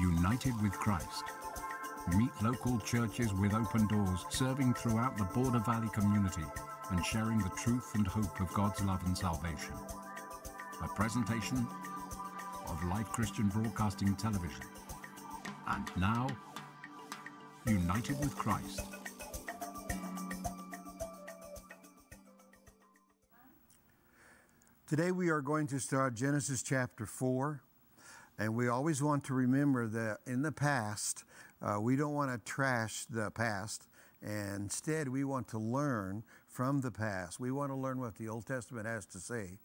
United with Christ. Meet local churches with open doors, serving throughout the Border Valley community and sharing the truth and hope of God's love and salvation. A presentation of Life Christian Broadcasting Television. And now, United with Christ. Today we are going to start Genesis chapter 4. And we always want to remember that in the past, uh, we don't want to trash the past. And instead, we want to learn from the past. We want to learn what the Old Testament has to say.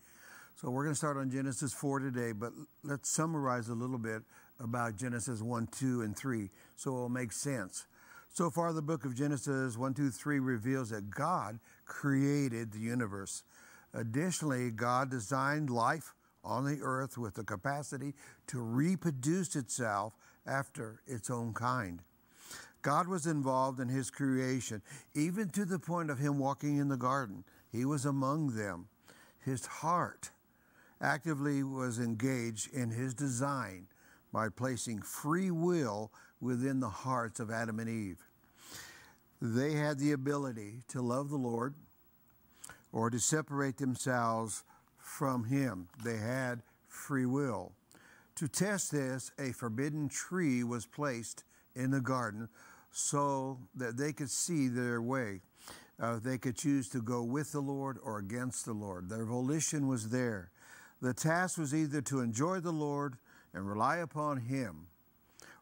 So we're going to start on Genesis 4 today, but let's summarize a little bit about Genesis 1, 2, and 3 so it'll make sense. So far, the book of Genesis 1, 2, 3 reveals that God created the universe. Additionally, God designed life on the earth with the capacity to reproduce itself after its own kind. God was involved in his creation, even to the point of him walking in the garden. He was among them. His heart actively was engaged in his design by placing free will within the hearts of Adam and Eve. They had the ability to love the Lord or to separate themselves from him. They had free will. To test this, a forbidden tree was placed in the garden so that they could see their way. Uh, they could choose to go with the Lord or against the Lord. Their volition was there. The task was either to enjoy the Lord and rely upon Him,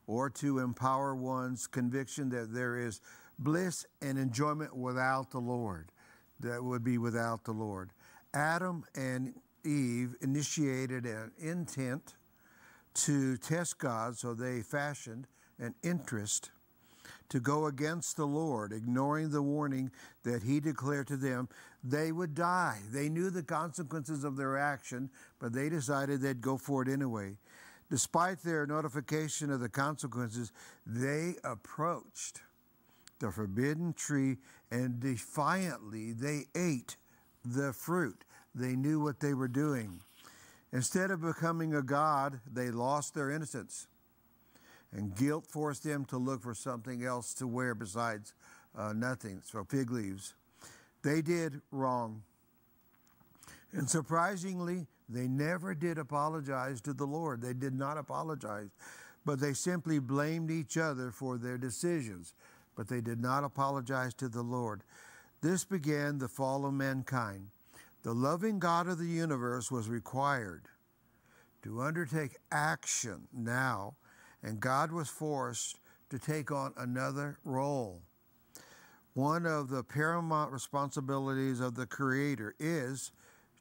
or to empower one's conviction that there is bliss and enjoyment without the Lord, that would be without the Lord. Adam and Eve initiated an intent to test God, so they fashioned an interest to go against the Lord, ignoring the warning that He declared to them they would die. They knew the consequences of their action, but they decided they'd go for it anyway. Despite their notification of the consequences, they approached the forbidden tree and defiantly they ate the fruit. They knew what they were doing. Instead of becoming a God, they lost their innocence. And guilt forced them to look for something else to wear besides uh, nothing, so fig leaves. They did wrong. And surprisingly, they never did apologize to the Lord. They did not apologize, but they simply blamed each other for their decisions. But they did not apologize to the Lord. This began the fall of mankind. The loving God of the universe was required to undertake action now, and God was forced to take on another role. One of the paramount responsibilities of the Creator is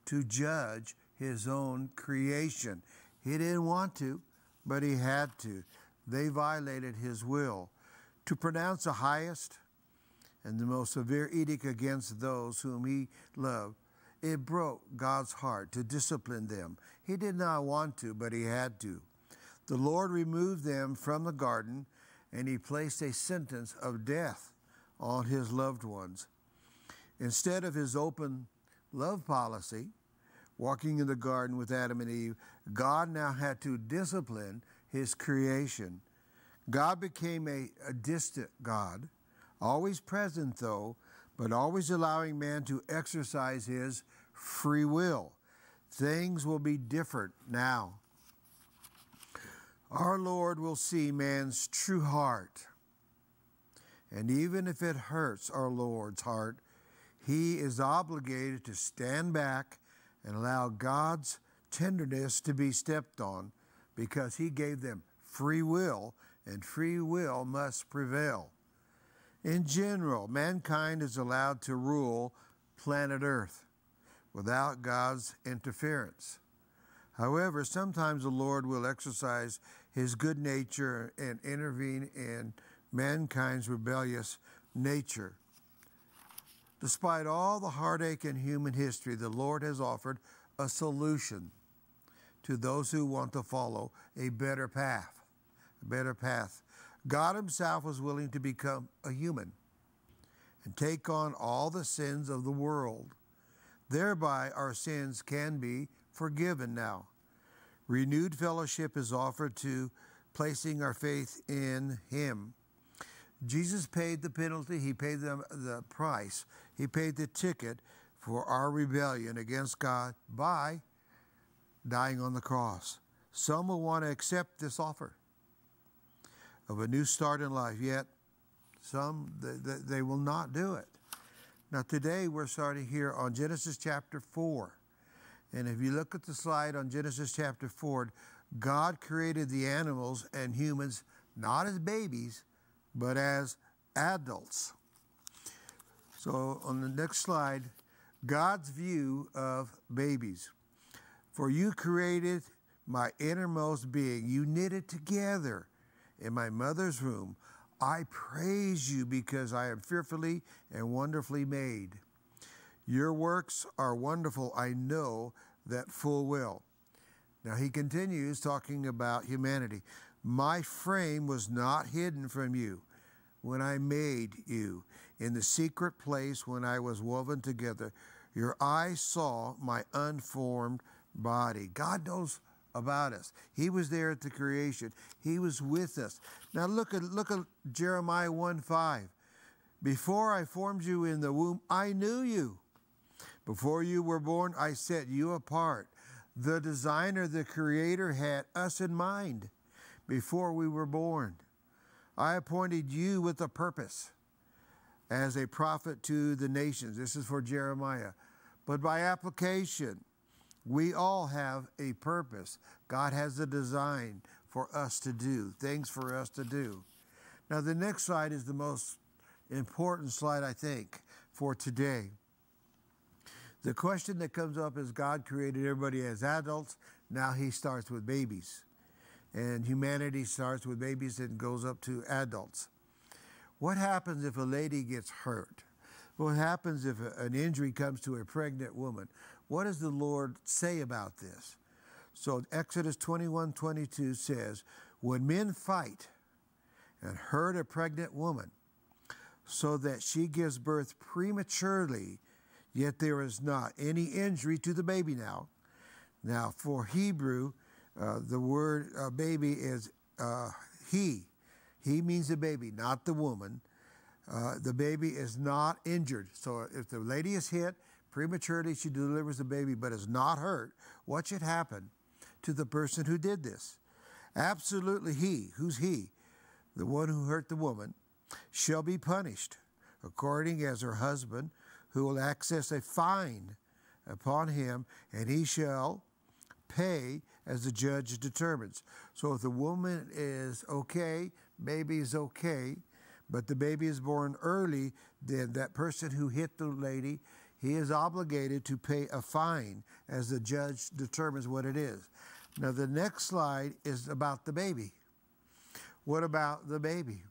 to judge His own creation. He didn't want to, but He had to. They violated His will. To pronounce the highest and the most severe edict against those whom He loved it broke God's heart to discipline them. He did not want to, but he had to. The Lord removed them from the garden and he placed a sentence of death on his loved ones. Instead of his open love policy, walking in the garden with Adam and Eve, God now had to discipline his creation. God became a, a distant God, always present though, but always allowing man to exercise his free will. Things will be different now. Our Lord will see man's true heart. And even if it hurts our Lord's heart, he is obligated to stand back and allow God's tenderness to be stepped on because he gave them free will, and free will must prevail. In general, mankind is allowed to rule planet Earth without God's interference. However, sometimes the Lord will exercise his good nature and intervene in mankind's rebellious nature. Despite all the heartache in human history, the Lord has offered a solution to those who want to follow a better path. A better path. God Himself was willing to become a human and take on all the sins of the world. Thereby, our sins can be forgiven now. Renewed fellowship is offered to placing our faith in Him. Jesus paid the penalty, He paid the, the price, He paid the ticket for our rebellion against God by dying on the cross. Some will want to accept this offer of a new start in life, yet some they, they will not do it. Now, today we're starting here on Genesis chapter 4. And if you look at the slide on Genesis chapter 4, God created the animals and humans not as babies, but as adults. So, on the next slide, God's view of babies. For you created my innermost being, you knitted together in my mother's womb. I praise you because I am fearfully and wonderfully made. Your works are wonderful, I know that full well. Now he continues talking about humanity. My frame was not hidden from you when I made you. In the secret place when I was woven together, your eyes saw my unformed body. God knows about us. He was there at the creation. He was with us. Now look at look at Jeremiah 1 5. Before I formed you in the womb, I knew you. Before you were born, I set you apart. The designer, the creator, had us in mind before we were born. I appointed you with a purpose as a prophet to the nations. This is for Jeremiah. But by application, we all have a purpose. God has a design for us to do, things for us to do. Now, the next slide is the most important slide, I think, for today. The question that comes up is God created everybody as adults. Now he starts with babies. And humanity starts with babies and goes up to adults. What happens if a lady gets hurt? What happens if an injury comes to a pregnant woman? What does the Lord say about this? So Exodus 21 22 says, When men fight and hurt a pregnant woman so that she gives birth prematurely, yet there is not any injury to the baby now. Now, for Hebrew, uh, the word uh, baby is uh, he. He means the baby, not the woman. Uh, the baby is not injured. So if the lady is hit prematurely, she delivers the baby, but is not hurt. What should happen to the person who did this? Absolutely, he. Who's he? The one who hurt the woman shall be punished according as her husband who will access a fine upon him, and he shall pay as the judge determines. So if the woman is okay, baby is okay, but the baby is born early, then that person who hit the lady, he is obligated to pay a fine as the judge determines what it is. Now, the next slide is about the baby. What about the baby?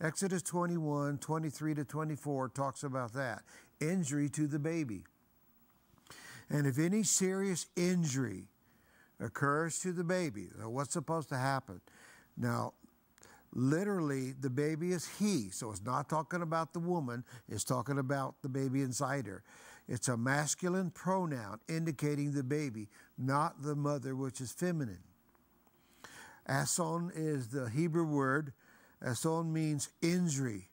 Exodus 21, 23 to 24 talks about that injury to the baby. And if any serious injury occurs to the baby, what's supposed to happen? Now, literally, the baby is he, so it's not talking about the woman, it's talking about the baby inside her. It's a masculine pronoun indicating the baby, not the mother, which is feminine. Ason is the Hebrew word Ason means injury.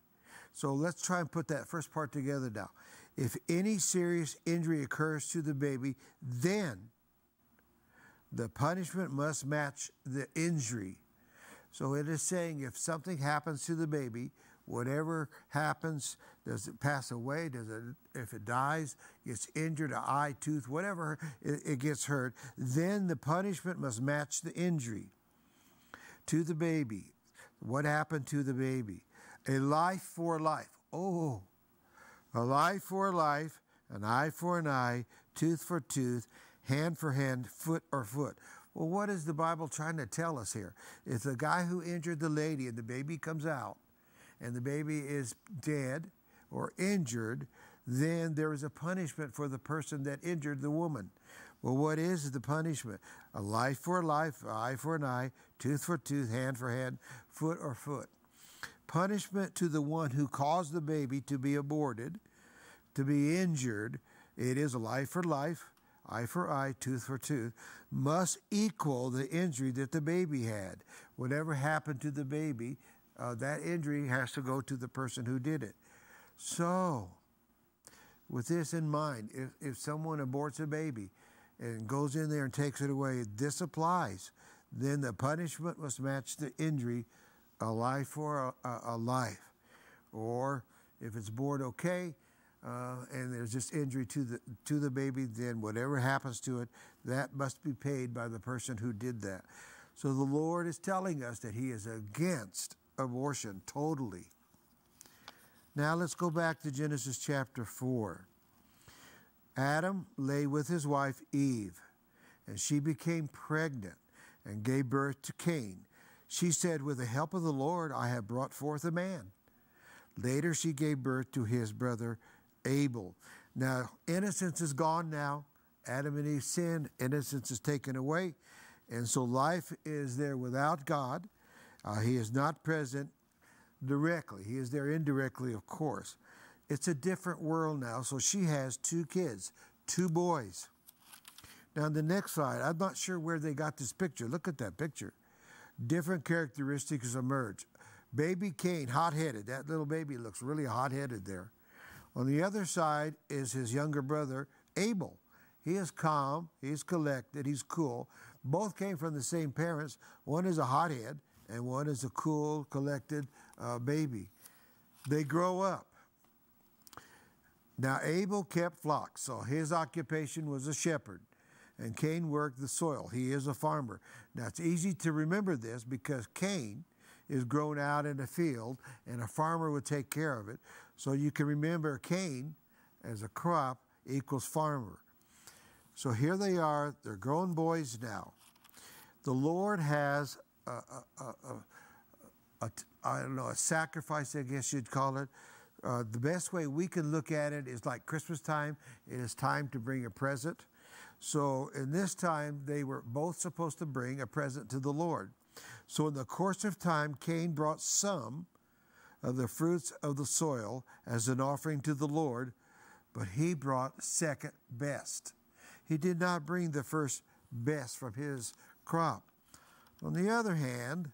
So let's try and put that first part together now. If any serious injury occurs to the baby, then the punishment must match the injury. So it is saying if something happens to the baby, whatever happens, does it pass away? Does it, if it dies, gets injured, an eye, tooth, whatever, it, it gets hurt, then the punishment must match the injury to the baby. What happened to the baby? A life for life. Oh, a life for life, an eye for an eye, tooth for tooth, hand for hand, foot or foot. Well, what is the Bible trying to tell us here? If the guy who injured the lady and the baby comes out and the baby is dead or injured, then there is a punishment for the person that injured the woman. Well, what is the punishment? A life for a life, eye for an eye, tooth for tooth, hand for hand, foot or foot. Punishment to the one who caused the baby to be aborted, to be injured. It is a life for life, eye for eye, tooth for tooth, must equal the injury that the baby had. whatever happened to the baby, uh, that injury has to go to the person who did it. So, with this in mind, if, if someone aborts a baby and goes in there and takes it away, this applies. Then the punishment must match the injury, a life for a, a, a life. Or if it's born okay, uh, and there's just injury to the to the baby, then whatever happens to it, that must be paid by the person who did that. So the Lord is telling us that He is against abortion totally. Now let's go back to Genesis chapter 4. Adam lay with his wife Eve, and she became pregnant and gave birth to Cain. She said, With the help of the Lord, I have brought forth a man. Later, she gave birth to his brother Abel. Now, innocence is gone now. Adam and Eve sinned, innocence is taken away. And so life is there without God. Uh, he is not present directly, He is there indirectly, of course. It's a different world now. So she has two kids, two boys. Now, the next slide, I'm not sure where they got this picture. Look at that picture. Different characteristics emerge. Baby Cain, hot headed. That little baby looks really hot headed there. On the other side is his younger brother, Abel. He is calm, he's collected, he's cool. Both came from the same parents. One is a hothead, and one is a cool, collected uh, baby. They grow up. Now, Abel kept flocks, so his occupation was a shepherd, and Cain worked the soil. He is a farmer. Now, it's easy to remember this because Cain is grown out in a field, and a farmer would take care of it. So you can remember Cain as a crop equals farmer. So here they are, they're grown boys now. The Lord has a, a, a, a I don't know, a sacrifice, I guess you'd call it. Uh, the best way we can look at it is like Christmas time. It is time to bring a present. So in this time, they were both supposed to bring a present to the Lord. So in the course of time, Cain brought some of the fruits of the soil as an offering to the Lord, but he brought second best. He did not bring the first best from his crop. On the other hand,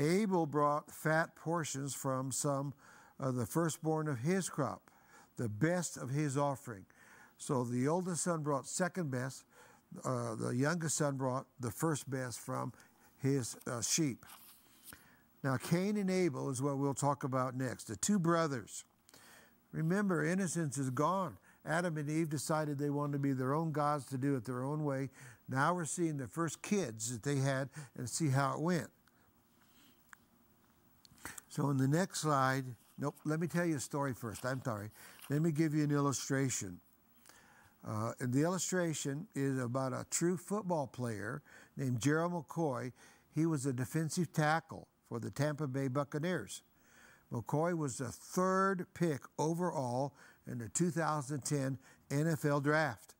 Abel brought fat portions from some of the firstborn of his crop, the best of his offering. So the oldest son brought second best, uh, the youngest son brought the first best from his uh, sheep. Now, Cain and Abel is what we'll talk about next. The two brothers. Remember, innocence is gone. Adam and Eve decided they wanted to be their own gods to do it their own way. Now we're seeing the first kids that they had and see how it went. So, in the next slide, nope, let me tell you a story first. I'm sorry. Let me give you an illustration. Uh, the illustration is about a true football player named Gerald McCoy. He was a defensive tackle for the Tampa Bay Buccaneers. McCoy was the third pick overall in the 2010 NFL draft.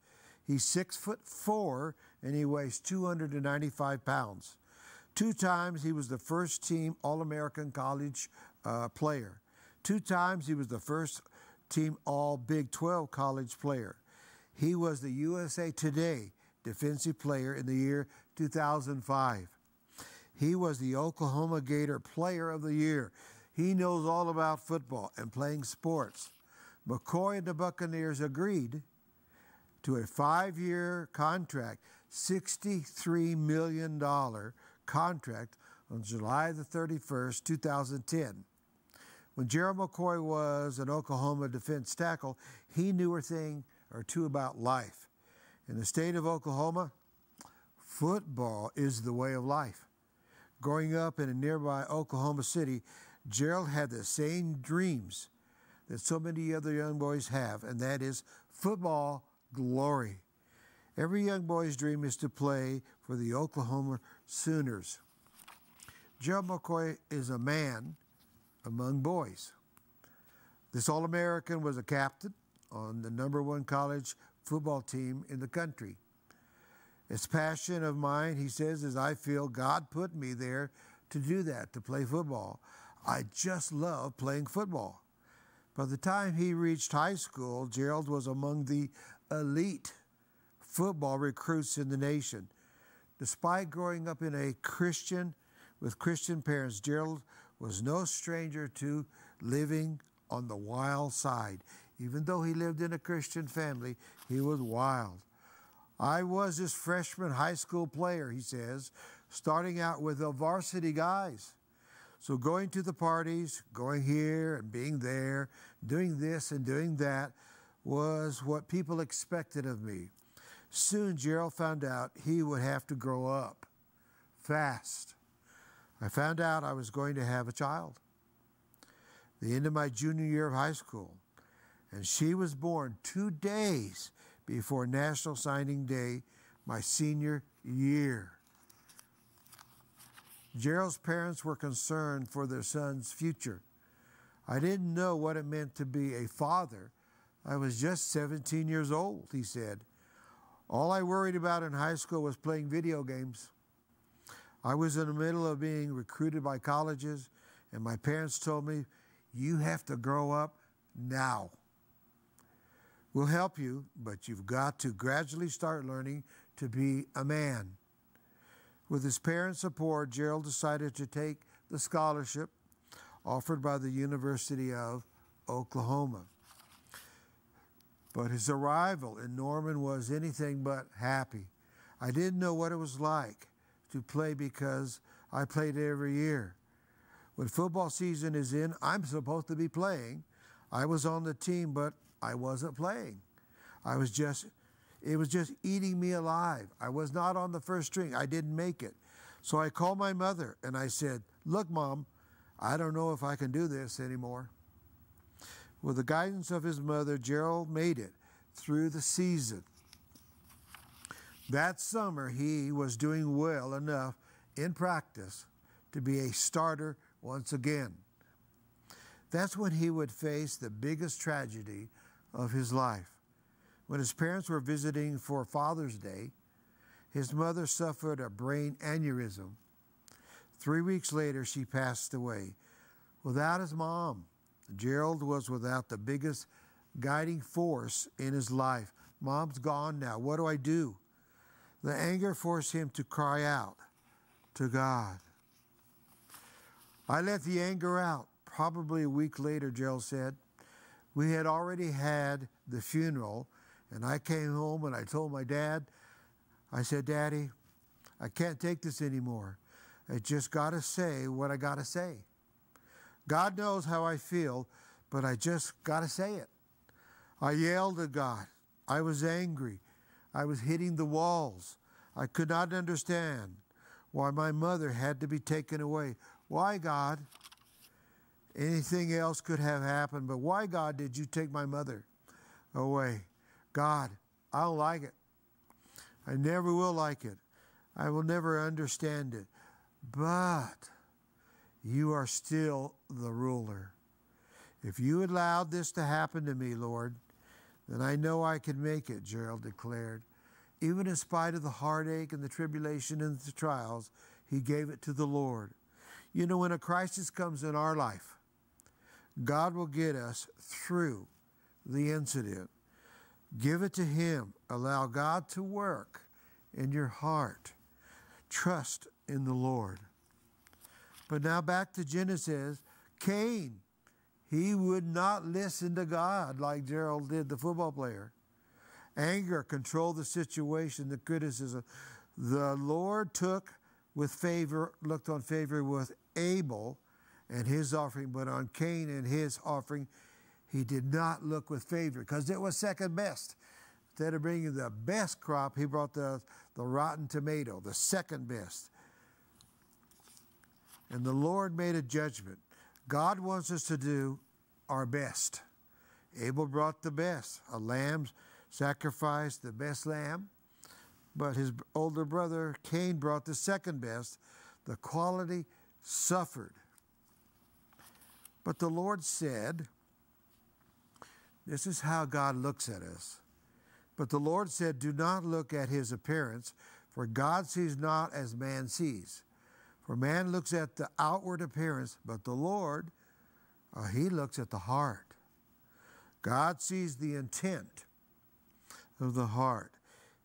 He's six foot four and he weighs 295 pounds. Two times he was the first team All American college uh, player. Two times he was the first team All Big 12 college player. He was the USA Today Defensive Player in the year 2005. He was the Oklahoma Gator Player of the Year. He knows all about football and playing sports. McCoy and the Buccaneers agreed to a five year contract, $63 million contract on July the 31st, 2010. When Gerald McCoy was an Oklahoma defense tackle, he knew a thing or two about life. In the state of Oklahoma, football is the way of life. Growing up in a nearby Oklahoma City, Gerald had the same dreams that so many other young boys have, and that is football glory. Every young boy's dream is to play for the Oklahoma Sooners. Gerald McCoy is a man among boys. This All American was a captain on the number one college football team in the country. It's passion of mine, he says, is I feel God put me there to do that, to play football. I just love playing football. By the time he reached high school, Gerald was among the elite football recruits in the nation. Despite growing up in a Christian with Christian parents, Gerald was no stranger to living on the wild side. Even though he lived in a Christian family, he was wild. I was his freshman high school player, he says, starting out with the varsity guys. So going to the parties, going here and being there, doing this and doing that was what people expected of me. Soon Gerald found out he would have to grow up fast. I found out I was going to have a child. The end of my junior year of high school. And she was born two days before National Signing Day, my senior year. Gerald's parents were concerned for their son's future. I didn't know what it meant to be a father. I was just 17 years old, he said. All I worried about in high school was playing video games. I was in the middle of being recruited by colleges, and my parents told me, You have to grow up now. We'll help you, but you've got to gradually start learning to be a man. With his parents' support, Gerald decided to take the scholarship offered by the University of Oklahoma. But his arrival in Norman was anything but happy. I didn't know what it was like to play because I played every year. When football season is in, I'm supposed to be playing. I was on the team, but I wasn't playing. I was just it was just eating me alive. I was not on the first string. I didn't make it. So I called my mother and I said, Look, mom, I don't know if I can do this anymore. With the guidance of his mother, Gerald made it through the season. That summer, he was doing well enough in practice to be a starter once again. That's when he would face the biggest tragedy of his life. When his parents were visiting for Father's Day, his mother suffered a brain aneurysm. Three weeks later, she passed away. Without his mom, Gerald was without the biggest guiding force in his life. Mom's gone now. What do I do? The anger forced him to cry out to God. I let the anger out. Probably a week later, Gerald said. We had already had the funeral and I came home and I told my dad, I said, Daddy, I can't take this anymore. I just got to say what I got to say. God knows how I feel, but I just got to say it. I yelled at God. I was angry. I was hitting the walls. I could not understand why my mother had to be taken away. Why, God? Anything else could have happened, but why, God, did you take my mother away? God, I don't like it. I never will like it. I will never understand it. But you are still the ruler. If you allowed this to happen to me, Lord, then I know I can make it, Gerald declared. Even in spite of the heartache and the tribulation and the trials, he gave it to the Lord. You know, when a crisis comes in our life, God will get us through the incident. Give it to Him. Allow God to work in your heart. Trust in the Lord. But now back to Genesis. Cain, he would not listen to God like Gerald did, the football player. Anger controlled the situation, the criticism. The Lord took with favor, looked on favor with Abel and his offering, but on Cain and his offering, he did not look with favor because it was second best. Instead of bringing the best crop, he brought the, the rotten tomato, the second best. And the Lord made a judgment. God wants us to do our best. Abel brought the best, a lamb sacrificed the best lamb, but his older brother Cain brought the second best. The quality suffered. But the Lord said, this is how God looks at us. But the Lord said, Do not look at his appearance, for God sees not as man sees. For man looks at the outward appearance, but the Lord, uh, he looks at the heart. God sees the intent of the heart.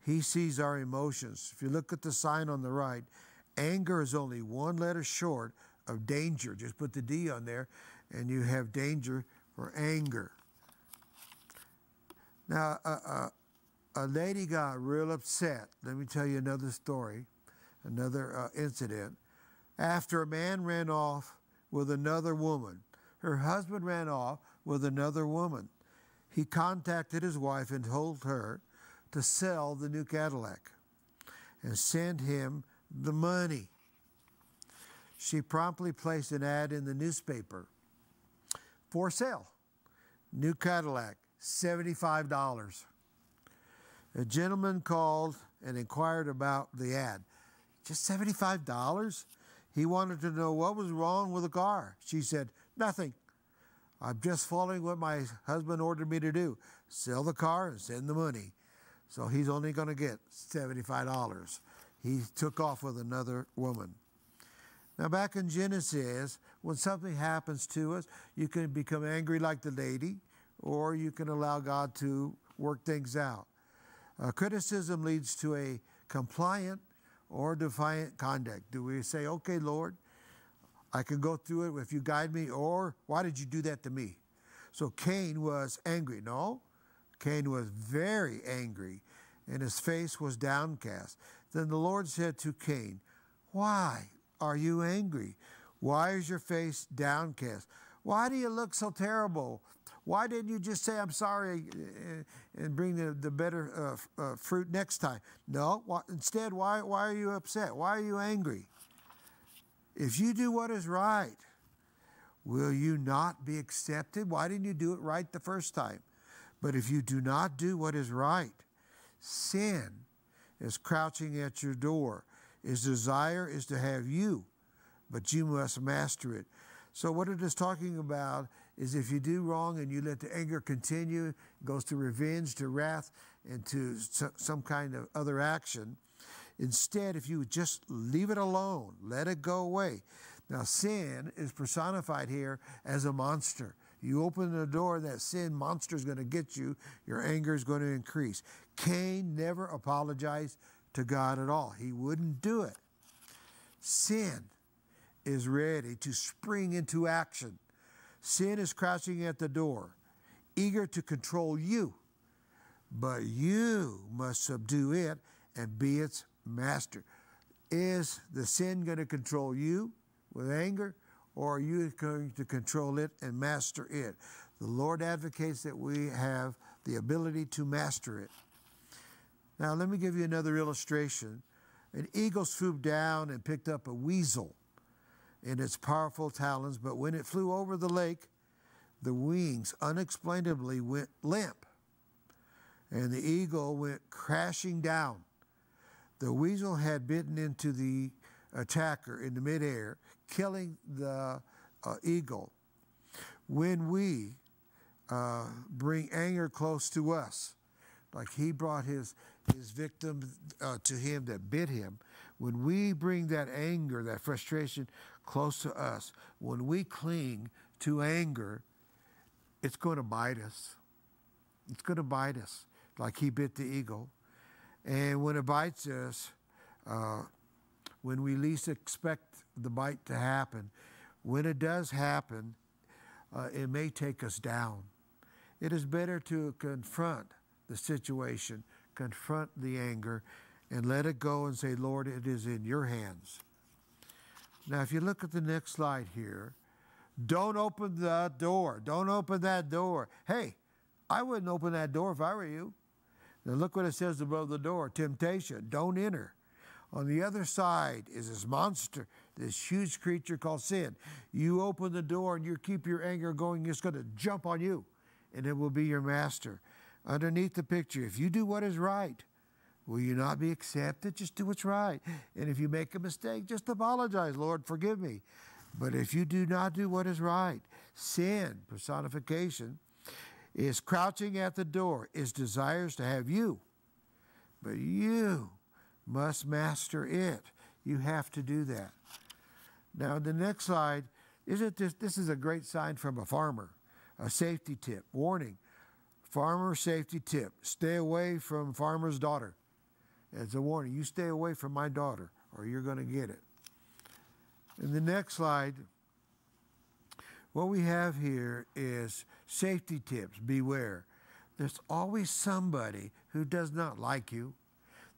He sees our emotions. If you look at the sign on the right, Anger is only one letter short of danger. Just put the D on there, and you have danger for anger. Now, a, lady got real upset. Let me tell you another story, another uh, incident. After a man ran off with another woman, her husband ran off with another woman. He contacted his wife and told her to sell the new Cadillac and send him the money. She promptly placed an ad in the newspaper for sale. New Cadillac, $75. A gentleman called and inquired about the ad. Just $75? He wanted to know what was wrong with the car. She said, Nothing. I'm just following what my husband ordered me to do sell the car and send the money. So he's only going to get $75. He took off with another woman. Now, back in Genesis, when something happens to us, you can become angry like the lady, or you can allow God to work things out. Uh, criticism leads to a compliant or defiant conduct. Do we say, okay, Lord, I can go through it if you guide me, or why did you do that to me? So Cain was angry. No, Cain was very angry, and his face was downcast. Then the Lord said to Cain, Why are you angry? Why is your face downcast? Why do you look so terrible? Why didn't you just say, I'm sorry, eh, and bring the, the better uh, uh, fruit next time? No, instead, why, why are you upset? Why are you angry? If you do what is right, will you not be accepted? Why didn't you do it right the first time? But if you do not do what is right, sin is crouching at your door. His desire is to have you, but you must master it. So, what it is talking about is if you do wrong and you let the anger continue, it goes to revenge, to wrath, and to some kind of other action. Instead, if you just leave it alone, let it go away. Now, sin is personified here as a monster. You open the door, that sin monster is going to get you. Your anger is going to increase. Cain never apologized to God at all, he wouldn't do it. Sin is ready to spring into action. Sin is crouching at the door, eager to control you. But you must subdue it and be its master. Is the sin going to control you with anger, or are you going to control it and master it? The Lord advocates that we have the ability to master it. Now, let me give you another illustration. An eagle swooped down and picked up a weasel in its powerful talons, but when it flew over the lake, the wings unexplainably went limp, and the eagle went crashing down. The weasel had bitten into the attacker in the midair, killing the uh, eagle. When we uh, bring anger close to us, like he brought his, his victim uh, to him that bit him, when we bring that anger, that frustration close to us, when we cling to anger, it's going to bite us. It's going to bite us, like he bit the eagle. And when it bites us, uh, when we least expect the bite to happen, when it does happen, uh, it may take us down. It is better to confront the situation, confront the anger, and let it go and say, Lord, it is in your hands. Now, if you look at the next slide here, don't open the door. Don't open that door. Hey, I wouldn't open that door if I were you. Now look what it says above the door temptation, don't enter. On the other side is this monster, this huge creature called sin. You open the door and you keep your anger going, it's going to jump on you and it will be your master. Underneath the picture, if you do what is right, will you not be accepted? Just do what's right. And if you make a mistake, just apologize, Lord, forgive me. But if you do not do what is right, sin, personification, is crouching at the door, is desires to have you. But you must master it. You have to do that. Now, the next slide, isn't this, this is a great sign from a farmer, a safety tip, warning, farmer safety tip, stay away from farmer's daughter. It's a warning, you stay away from my daughter or you're going to get it. In the next slide, what we have here is safety tips. Beware. There's always somebody who does not like you.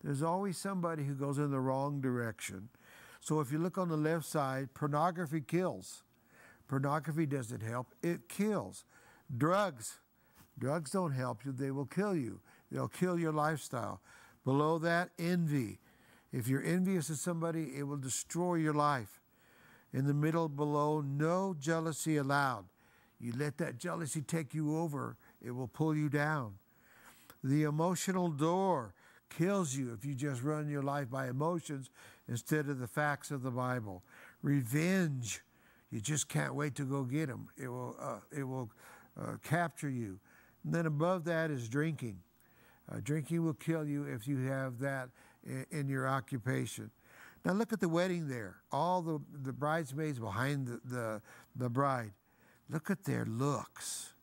There's always somebody who goes in the wrong direction. So if you look on the left side, pornography kills. Pornography doesn't help, it kills. Drugs. Drugs don't help you, they will kill you. They'll kill your lifestyle. Below that, envy. If you're envious of somebody, it will destroy your life. In the middle below, no jealousy allowed. You let that jealousy take you over, it will pull you down. The emotional door kills you if you just run your life by emotions instead of the facts of the Bible. Revenge, you just can't wait to go get them. It will, uh, it will uh, capture you. And then above that is drinking. Uh, drinking will kill you if you have that in, in, your occupation. Now look at the wedding there. All the, the bridesmaids behind the, the, the bride. Look at their looks.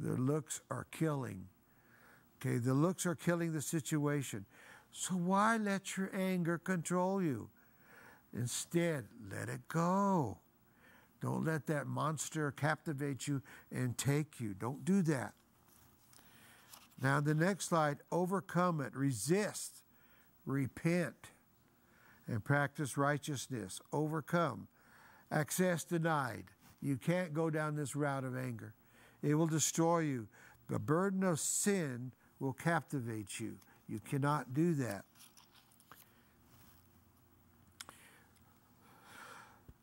Their looks are killing. Okay, the looks are killing the situation. So why let your anger control you? Instead, let it go. Don't let that monster captivate you and take you. Don't do that. Now, the next slide overcome it, resist, repent, and practice righteousness. Overcome. Access denied. You can't go down this route of anger, it will destroy you. The burden of sin will captivate you. You cannot do that.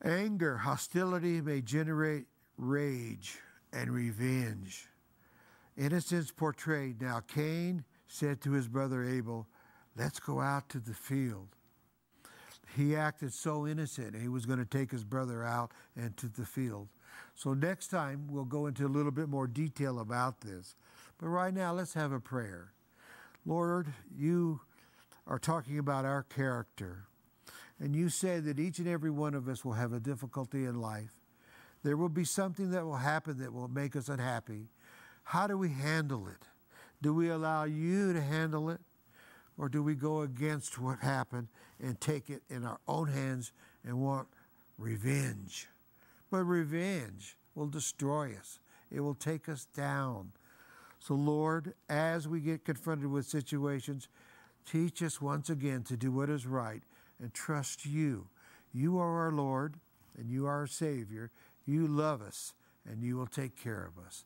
Anger, hostility may generate rage and revenge. Innocence portrayed. Now, Cain said to his brother Abel, Let's go out to the field. He acted so innocent, he was going to take his brother out into the field. So, next time, we'll go into a little bit more detail about this. But right now, let's have a prayer. Lord, you are talking about our character. And you say that each and every one of us will have a difficulty in life. There will be something that will happen that will make us unhappy. How do we handle it? Do we allow you to handle it? Or do we go against what happened and take it in our own hands and want revenge? But revenge will destroy us, it will take us down. So, Lord, as we get confronted with situations, teach us once again to do what is right and trust you. You are our Lord and you are our Savior. You love us and you will take care of us.